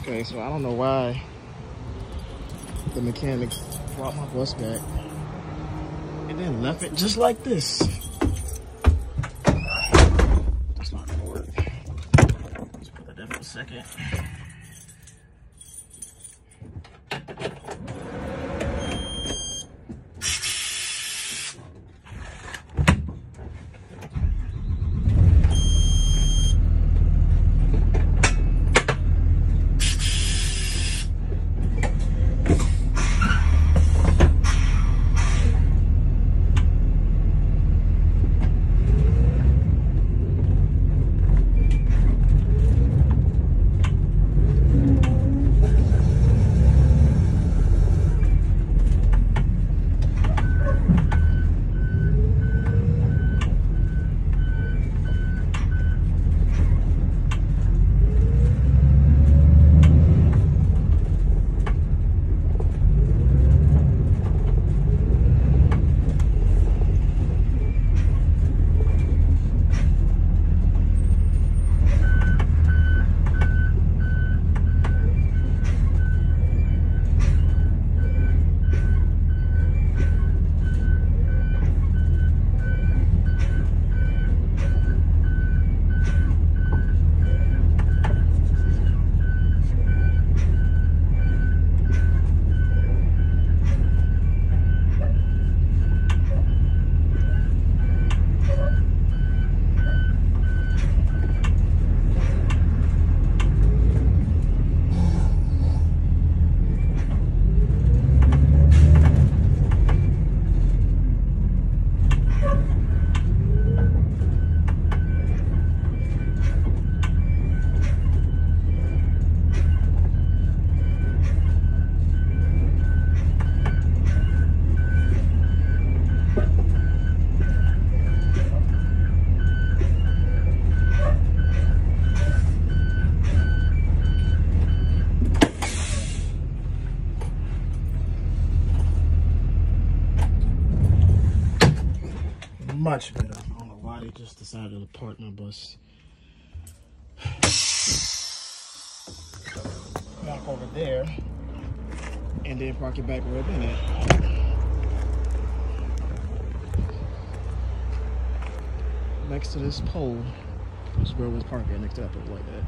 Okay, so I don't know why the mechanics brought my bus back and then left it just like this. That's not gonna work. Let's put that there for a second. Much better. I don't know why they just decided to my bus. Back over there. And then park it back where it's been at. Next to this pole is where parked at, next to that pole like that.